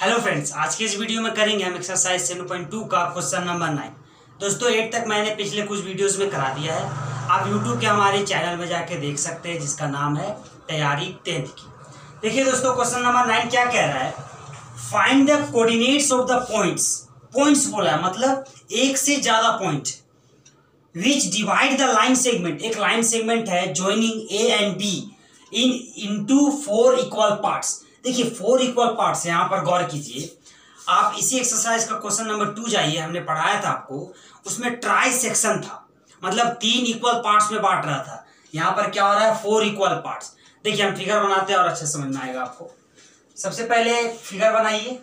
Hello friends आज के इस वीडियो में करेंगे हम एक्सरसाइज सेवन पॉइंट टू का क्वेश्चन नंबर नाइन दोस्तों एट तक मैंने पिछले कुछ वीडियोस में करा दिया है। आप यूट्यूब के हमारे चैनल में जाके देख सकते हैं, जिसका नाम है तैयारी टेंथ की। देखिए दोस्तों क्वेश्चन नंबर नाइन क्या कह रहा है? Find the coordinates of the points points बोला है मतलब एक से ज़्यादा point which divide the line segment एक लाइन सेगमेंट है joining A and B in into four equal parts देखिए फोर इक्वल पार्ट्स यहाँ पर गौर कीजिए। आप इसी एक्सरसाइज का क्वेश्चन नंबर टू जाइए, हमने पढ़ाया था आपको। उसमें ट्राई सेक्शन था। मतलब तीन इक्वल पार्ट्स में बांट रहा था। यहाँ पर क्या हो रहा है? फोर इक्वल पार्ट्स देखिए, हम फिगर बनाते हैं और अच्छे समझ में आएगा आपको। सबसे पहले फिगर बनाइए।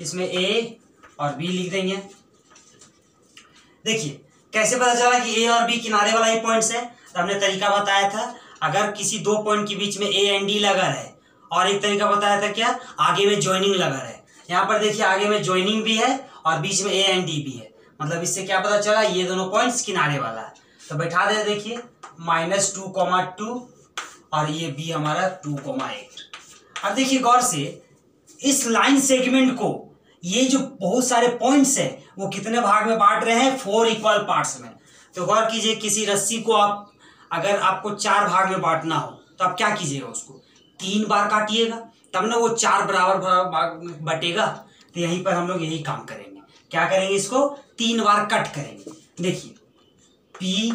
इसमें ए और बी लिख देंगे। देखिए, कैसे पता चला कि ए और बी किनारे वाला ही पॉइंट्स है? तो हमने तरीका बताया था, अगर किसी दो पॉइंट के बीच में ए एंड डी लगा है और एक तरीका बताया था क्या? आगे में ज्वाइनिंग लगा है यहाँ पर देखिए, आगे में ज्वाइनिंग भी है और बीच में ए एंड डी भी है। मतलब इससे क्या पता चला, ये दोनों पॉइंट्स किनारे वाला है। तो बैठा दे, देखिए माइनस टू कॉमा टू और ये बी हमारा टू कॉमा एट अब देखिए, गौर से, इस लाइन सेगमेंट को, ये जो बहुत सारे पॉइंट्स है, वो कितने भाग में बांट रहे हैं? फोर इक्वल पार्ट्स में। तो गौर कीजिए, किसी रस्सी को आप, अगर आपको चार भाग में बांटना हो तो आप क्या कीजिएगा उसको? तीन बार काटिएगा, तब ना वो चार बराबर बटेगा। तो यहीं पर हम लोग यही काम करेंगे। क्या करेंगे इसको? तीन बार कट करेंगे। देखिए पी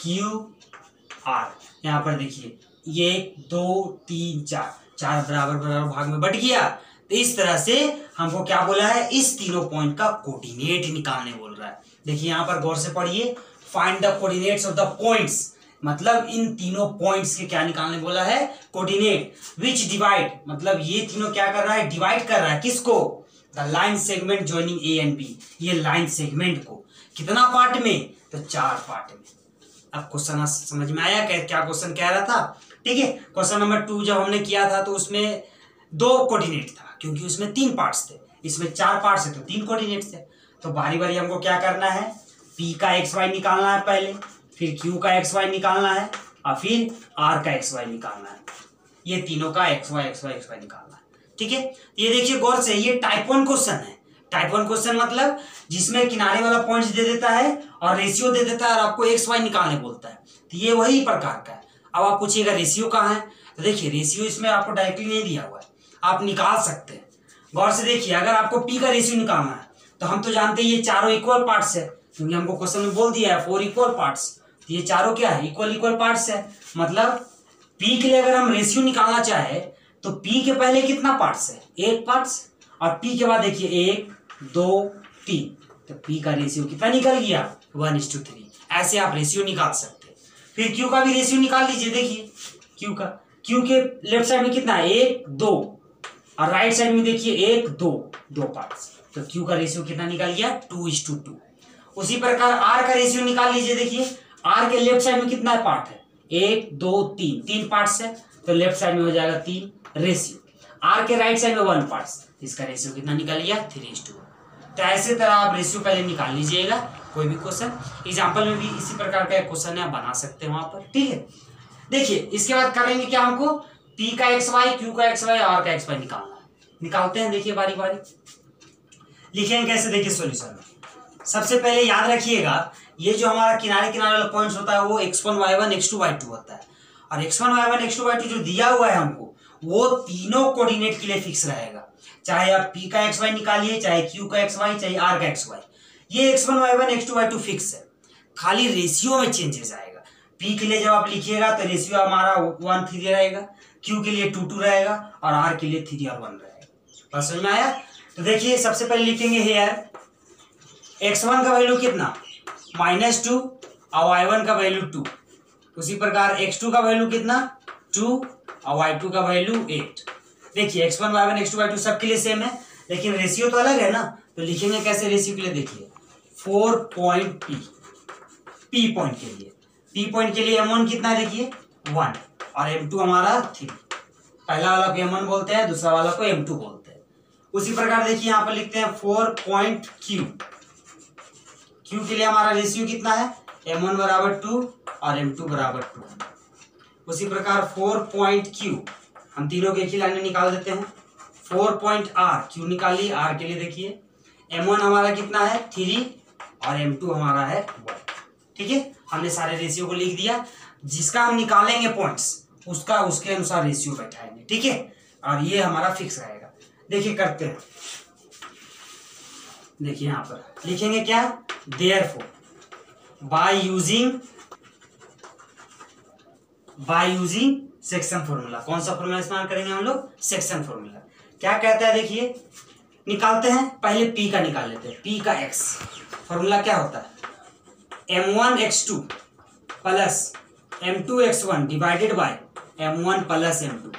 क्यू आर यहाँ पर देखिए ये दो, तीन, चार। चार बराबर बराबर भाग में बट गया। तो इस तरह से हमको क्या बोला है? इस तीनों पॉइंट का कोऑर्डिनेट निकालने बोल रहा है। देखिए, यहाँ पर गौर से पढ़िए। Find the coordinates of the points मतलब इन तीनों पॉइंट्स के क्या निकालने बोला है? कोऑर्डिनेट विच डिवाइड मतलब ये तीनों क्या कर रहा है? डिवाइड कर रहा है। किसको? The line segment joining A and B ये लाइन सेगमेंट को। कितना पार्ट में? तो चार पार्ट में। अब क्वेश्चन समझ में आया क्या क्या क्वेश्चन कह रहा था? ठीक है क्वेश्चन नंबर टू जब हमने किया था तो उसमें दो कोऑर्डिनेट था, क्योंकि उसमें तीन पार्ट्स थे। इसमें चार पार्ट्स है तो तीन कोऑर्डिनेट थे। तो बारी बारी हमको क्या करना है? पी का एक्स वाई निकालना है पहले। फिर क्यू का एक्स वाई निकालना है और फिर आर का एक्स वाई निकालना है। ये तीनों का x y x y x y निकालना है। ठीक है? ये देखिए गौर से, ये टाइप वन क्वेश्चन है। टाइप वन क्वेश्चन मतलब जिसमें किनारे वाला पॉइंट दे देता है और रेशियो दे देता है और आपको एक्स वाई निकालने बोलता है। तो ये वही प्रकार का है। अब आप पूछिएगा रेशियो कहाँ है? तो देखिए रेशियो इसमें आपको डायरेक्टली नहीं दिया हुआ है। आप निकाल सकते हैं। गौर से देखिए, अगर आपको पी का रेशियो निकालना है तो हम तो जानते हैं ये चारों इक्वल पार्ट्स है। क्योंकि हमको क्वेश्चन में बोल दिया है फोर इक्वल पार्ट्स ये चारों क्या है? इक्वल इक्वल पार्ट्स है। मतलब पी के लिए अगर हम रेशियो निकालना चाहे तो पी के पहले कितना पार्ट्स है? एक पार्ट्स और पी के बाद देखिए, एक, दो, तीन। तो पी का रेशियो कितना निकल गया? वन इज़ टू थ्री ऐसे आप रेशियो निकाल सकते फिर क्यू का भी रेशियो निकाल लीजिए, देखिए। क्यू का क्यू के लेफ़्ट साइड में कितना है? एक, दो। और राइट साइड में देखिए, एक, दो दो पार्ट्स तो क्यू का रेशियो कितना निकाल गया? टू इज़ टू टू उसी प्रकार आर का रेशियो निकाल लीजिए, देखिए। आर के लेफ़्ट साइड में कितना पार्ट है? एक, दो, तीन। तीन पार्ट है तो लेफ़्ट साइड में हो जाएगा तीन रेशियो आर के राइट साइड में वन पार्ट इसका रेशियो कितना निकल गया थ्री टू तो ऐसे तरह आप रेशियो पहले निकाल लीजिएगा, कोई भी क्वेश्चन एग्ज़ाम्पल में भी इसी प्रकार का क्वेश्चन है, आप बना सकते हैं वहाँ पर। ठीक है? देखिए, इसके बाद करेंगे क्या हमको? पी का एक्स वाई क्यू का एक्स वाई आर का एक्स वाई निकालना है। निकालते हैं, देखिए बारी बारी लिखेंगे कैसे? देखिए सोल्यूशन सबसे पहले याद रखिएगा ये जो हमारा किनारे किनारे वाला पॉइंट्स होता है, वो x one y one x two y two होता है। और x one y one x two y two जो दिया हुआ है हमको, वो तीनों कोऑर्डिनेट के लिए फिक्स रहेगा। चाहे आप पी का एक्स वाई निकालिए, चाहे क्यू का एक्स वाई चाहे आर का एक्स वाई ये x one y one x two y two fix है। खाली रेशियो में चेंजेस आएगा। पी के लिए जब आप लिखिएगा तो रेशियो हमारा वन थ्री रहेगा। क्यू के लिए टू टू रहेगा, और आर के लिए थ्री और वन रहेगा। समझ में आया? तो देखिए, सबसे पहले लिखेंगे हेयर एक्स वन का वैल्यू कितना? माइनस टू और वाई वन का वैल्यू टू उसी प्रकार एक्स टू का वैल्यू कितना? टू और वाई टू का वैल्यू एट देखिए x one y one x two y two सबके लिए सेम है, लेकिन रेशियो तो अलग है ना? तो लिखेंगे कैसे रेशियो के लिए? देखिए for point P P point के लिए. पी पॉइंट के लिए एम वन कितना है? देखिए वन और एम टू हमारा थ्री पहला वाला को एम वन बोलते हैं, दूसरा वाला को एम टू बोलते हैं. उसी प्रकार देखिए, यहाँ पर लिखते हैं फोर पॉइंट क्यू क्यू के लिए हमारा रेशियो कितना है? एम वन बराबर टू और एम टू बराबर टू उसी प्रकार फोर पॉइंट क्यू हम तीनों के एक ही लाइन में निकाल देते हैं. फोर पॉइंट आर क्यू निकालिए आर के लिए देखिए. एम वन हमारा कितना है? थ्री और एम टू हमारा है वन ठीक है? हमने सारे रेशियो को लिख दिया. जिसका हम निकालेंगे पॉइंट्स उसका, उसके अनुसार रेशियो बैठाएँगे. ठीक है? और ये हमारा फिक्स रहेगा. देखिए, करते हैं. देखिए यहाँ पर. लिखेंगे क्या? For by using by using section formula कौन सा फॉर्मूला इस्तेमाल करेंगे हम लोग? सेक्शन फॉर्मूला क्या कहता है देखिए? निकालते हैं, पहले पी का निकाल लेते हैं। पी का एक्स फॉर्मूला क्या होता है? M one x two plus M two x one divided by M one plus M two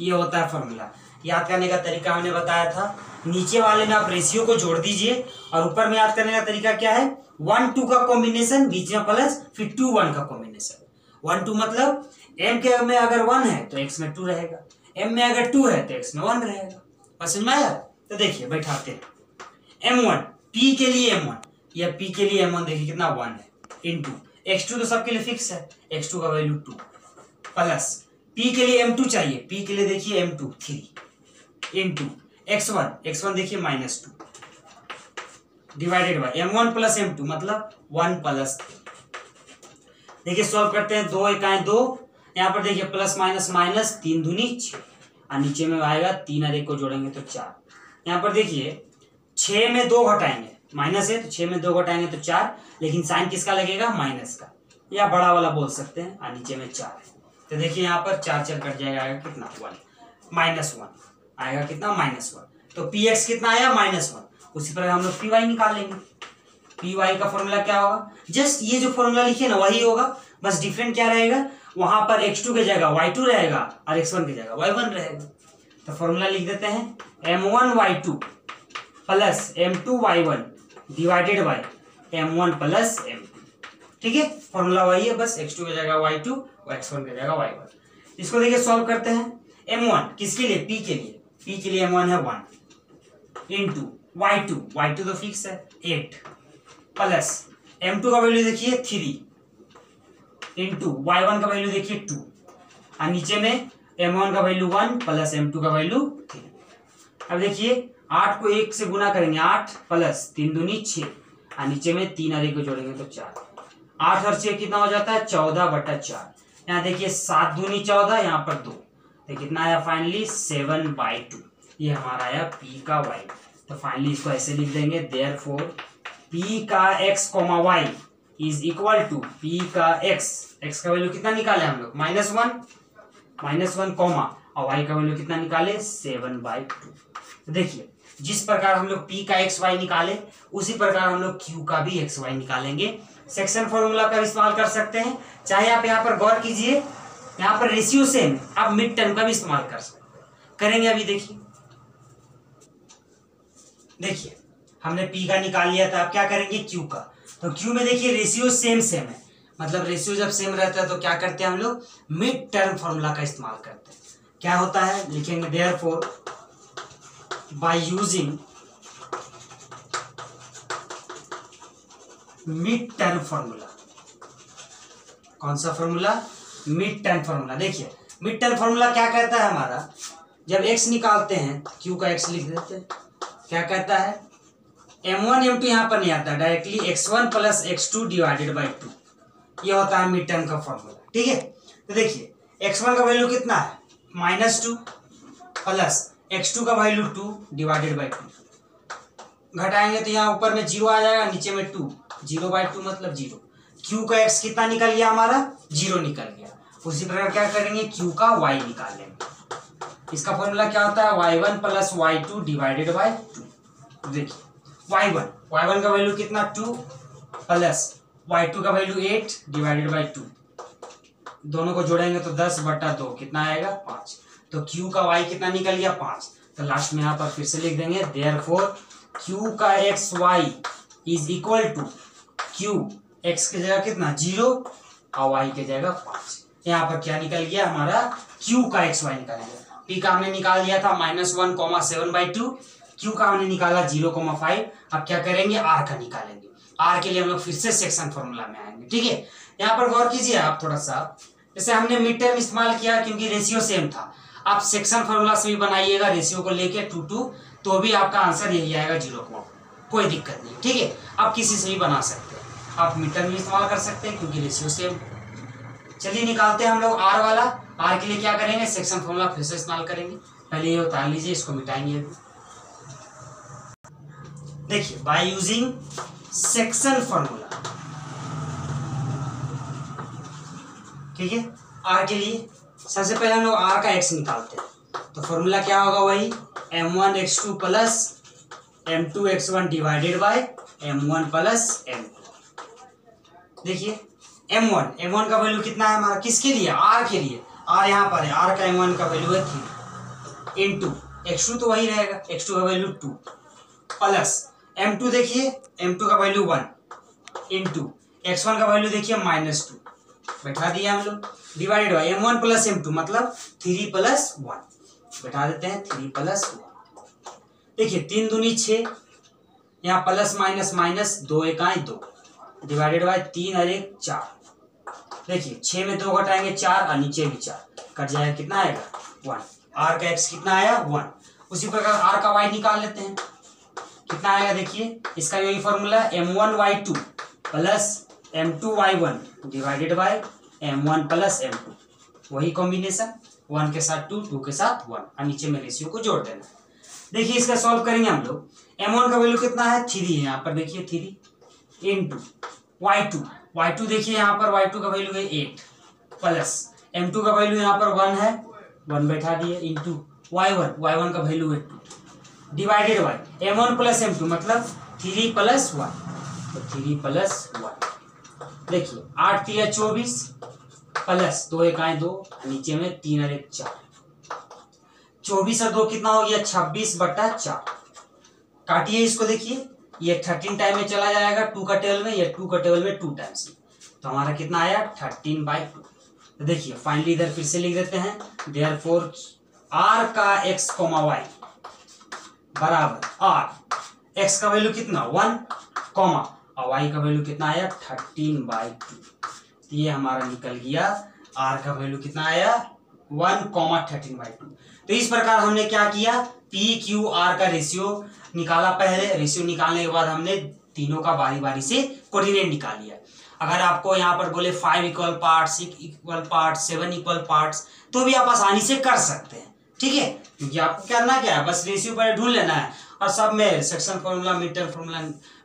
ये होता है फॉर्मूला याद करने का तरीका हमने बताया था। नीचे वाले में आप रेशियो को जोड़ दीजिए और ऊपर में याद करने का तरीका क्या है? वन टू का कॉम्बिनेशन बीच में प्लस फिर टू वन का कॉम्बिनेशन वन टू मतलब एम के में अगर वन है तो एक्स में टू रहेगा. एम में अगर टू है तो एक्स में वन रहेगा. समझ में आया? तो देखिए, बैठाते हैं. एम वन पी के लिए एम वन या पी के लिए एम वन देखिए कितना वन है. इन टू एक्स टू तो सबके लिए फिक्स है. एक्स टू का वैल्यू टू प्लस पी के लिए एम टू चाहिए. पी के लिए देखिए M two three into x one x one देखिए minus two divided by M one plus M two मतलब वन प्लस देखिए सॉल्व करते हैं, दो इकाएँ दो. यहाँ पर देखिए प्लस माइनस माइनस तीन दूनी छ और नीचे में आएगा तीन और एक को जोड़ेंगे तो चार. यहाँ पर देखिए छ में दो घटाएँगे. माइनस है तो छ में दो घटाएँगे तो चार. लेकिन साइन किसका लगेगा? माइनस का. या बड़ा वाला बोल सकते हैं, और नीचे में चार है. तो देखिए यहाँ पर चार चार कट जाएगा कितना? वन माइनस वन आएगा कितना? Minus one. तो पी एक्स कितना आया? Minus one. उसी पर हम लोग पी वाई निकाल लेंगे। पी वाई का फॉर्मूला क्या होगा? जस्ट ये जो फॉर्मूला लिखे ना, वही होगा। बस डिफरेंट क्या रहेगा? वहाँ पर एक्स टू की जगह वाई टू रहेगा, और एक्स वन की जगह वाई वन रहेगा। तो फॉर्मूला लिख देते हैं। M one Y two plus M two Y one divided by M one plus M ठीक है? फॉर्मूला वही है, बस एक्स टू की जगह वाई टू और एक्स वन की जगह वाई वन इसको देखिए सॉल्व करते हैं। एम वन किसके लिए? पी के लिए। पी के लिए एम वन है one. Into Y two Y two तो फिक्स है। एट प्लस एम टू का वैल्यू देखिए three into Y one का वैल्यू देखिए टू और नीचे में एम वन का value one plus M two का वैल्यू थ्री अब देखिए, आठ को एक से गुना करेंगे। आठ प्लस तीन दूनी छ और नीचे में तीन और एक को जोड़ेंगे तो चार। आठ और छह कितना हो जाता है? चौदह बटा चार। यहाँ देखिए सात दूनी चौदह, यहाँ पर दो। तो कितना आया फाइनली सेवन बाई टू ये हमारा आया पी का वाई तो फाइनली इसको ऐसे लिख देंगे देयर फोर पी का X comma Y is equal to P का एक्स एक्स का वैल्यू कितना निकाले हम लोग? Minus one minus one comma और वाई का वैल्यू कितना निकाले? सेवन बाई टू तो देखिए, जिस प्रकार हम लोग पी का एक्स वाई निकाले, उसी प्रकार हम लोग क्यू का भी एक्स वाई निकालेंगे. सेक्शन फॉर्मूला का इस्तेमाल कर सकते हैं. चाहे आप यहाँ पर गौर कीजिए यहाँ पर रेशियो सेम आप मिड टर्म का भी इस्तेमाल कर सकते करेंगे अभी, देखिए। देखिए, हमने पी का निकाल लिया था, अब क्या करेंगे क्यू का? तो क्यू में देखिए रेशियो सेम सेम है। मतलब रेशियो जब सेम रहता है तो क्या करते हैं हम लोग? मिड टर्म फॉर्मूला का इस्तेमाल करते हैं। क्या होता है? लिखेंगे therefore by using mid term formula कौन सा फॉर्मूला मिड टर्म फॉर्मूला देखिए मिड टर्म फॉर्मूला क्या कहता है हमारा? जब एक्स निकालते हैं क्यू का एक्स लिख देते हैं। क्या कहता है? एम वन एम टू यहाँ पर नहीं आता। Directly X one plus X two divided by two ये होता है मिड टर्म का फॉर्मूला ठीक है? तो देखिए एक्स वन का वैल्यू कितना है? Minus two plus X two का value two divided by two घटाएँगे तो यहाँ ऊपर में ज़ीरो आ जाएगा, नीचे में टू ज़ीरो बाई टू मतलब ज़ीरो क्यू का एक्स कितना निकल गया हमारा? ज़ीरो निकल गया। उसी प्रकार क्या करेंगे? क्यू का वाई निकाल लेंगे। इसका फॉर्मूला क्या होता है? Y one plus Y two divided by two देखिए वाई वन वाई वन का वैल्यू कितना? टू प्लस वाई टू का value eight divided by two दोनों को जोड़ेंगे तो दस बटा दो। कितना आएगा? पाँच। तो क्यू का वाई कितना निकल गया? पाँच। तो लास्ट में यहाँ पर फिर से लिख देंगे। देयर फोर क्यू का X Y is equal to Q X की जगह कितना? ज़ीरो, और वाई की जगह पाँच। यहाँ पर क्या निकल गया? हमारा क्यू का एक्स वाई निकल गया। पी का हमने निकाल दिया था minus one comma seven by two Q का हमने निकाला ज़ीरो कोमा फाइव अब क्या करेंगे? आर का निकालेंगे। आर के लिए हम लोग फिर से सेक्शन फॉर्मूला में आएँगे। ठीक है? यहाँ पर गौर कीजिए आप थोड़ा सा। जैसे हमने मिड टर्म इस्तेमाल किया, क्योंकि रेशियो सेम था। आप सेक्शन फॉर्मूला से भी बनाइएगा रेशियो को लेके टू टू तो भी आपका आंसर यही आएगा ज़ीरो कोई दिक्कत नहीं। ठीक है? आप किसी से भी बना सकते हैं। आप मीटर में इस्तेमाल कर सकते हैं, क्योंकि रेशियो सेम चलिए निकालते हैं हम लोग आर वाला। आर के लिए क्या करेंगे? सेक्शन फॉर्मूला फिर से इस्तेमाल करेंगे। पहले ये उतार लीजिए, इसको मिटाएँगे देखिए बाय यूजिंग सेक्शन फॉर्मूला ठीक है? आर के लिए सबसे पहले हम लोग आर का एक्स निकालते हैं। तो फॉर्मूला क्या होगा वही? M one X two plus M two X one divided by M one plus M two देखिए एम वन एम वन का वैल्यू कितना है हमारा? किसके लिए? आर के लिए। आर यहाँ पर है। आर का एम वन का वैल्यू है three into x two तो वही रहेगा। एक्स टू का value two plus M two देखिए एम टू का value one into X one का वैल्यू देखिए माइनस टू बैठा दिया हम लोग। Divided by M one plus M two मतलब थ्री प्लस वन बैठा देते हैं थ्री प्लस वन देखिए, तीन दूनी छ यहाँ प्लस माइनस माइनस दो एक आए दो। डिवाइडेड बाय तीन और एक चार। देखिए छः में दो घटाएँगे चार और नीचे भी चार। कट जाएगा कितना आएगा? वन आर का एक्स कितना आया? वन उसी प्रकार आर का वाई निकाल लेते हैं। कितना आएगा देखिए? इसका यही formula M one Y two plus M two Y one divided by M one plus M two वही कॉम्बिनेशन वन के साथ टू टू के साथ वन और नीचे में रेशियो को जोड़ देना। देखिए, इसका सॉल्व करेंगे हम लोग। एम वन का वैल्यू कितना है? थ्री है। यहाँ पर देखिए three into Y two Y two देखिए यहाँ पर वाई टू का वैल्यू है एट प्लस एम टू का वैल्यू यहाँ पर वन है वन बैठा दिए into Y one Y one का वैल्यू है two divided by M one plus M two मतलब थ्री प्लस वन तो थ्री प्लस वन देखिए आठ तीन चौबीस प्लस दो एक आए दो, नीचे में तीन और एक चार, चौबीस और दो कितना हो गया, छब्बीस बटा चार, काटिए इसको देखिए ये थर्टीन टाइम में चला जाएगा टू का टेबल में, ये टू का टेबल में टू टाइम्स तो हमारा कितना आया? थर्टीन बाई टू तो देखिए फाइनली इधर फिर से लिख देते हैं। देयर फोर आर का एक्स कोमा वाई बराबर आर एक्स का वैल्यू कितना? वन कॉमा और वाई का वैल्यू कितना आया? थर्टीन बाई टू ये हमारा निकल गया। आर का वैल्यू कितना आया? One comma thirteen by two तो इस प्रकार हमने क्या किया? पी क्यू आर का रेशियो निकाला पहले। रेशियो निकालने के बाद हमने तीनों का बारी बारी से कोऑर्डिनेट निकाल लिया। अगर आपको यहाँ पर बोले five equal part six equal part seven equal parts तो भी आप आसानी से कर सकते हैं। ठीक है? क्योंकि आपको करना क्या है? बस रेशियो पर ढूंढ लेना है और सब में सेक्शन फॉर्मूला मीटर फॉर्मूला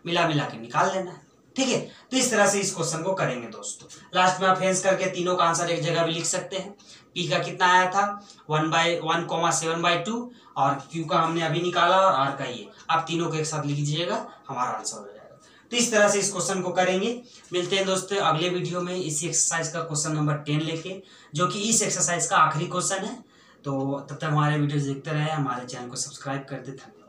मिला मिला के निकाल लेना है। ठीक है? तो इस तरह से इस क्वेश्चन को करेंगे दोस्तों। लास्ट में आप फेंस करके तीनों का आंसर एक जगह भी लिख सकते हैं। पी का कितना आया था? One by one comma seven by two और क्यू का हमने अभी निकाला और आर का ये। आप तीनों को एक साथ लिख दीजिएगा, हमारा आंसर हो जाएगा। तो इस तरह से इस क्वेश्चन को करेंगे। मिलते हैं दोस्तों अगले वीडियो में इसी एक्सरसाइज का क्वेश्चन नंबर टेन लेके, जो कि इस एक्सरसाइज का आखिरी क्वेश्चन है। तो तब तक हमारे वीडियो देखते रहे, हमारे चैनल को सब्सक्राइब कर दे। धन्यवाद।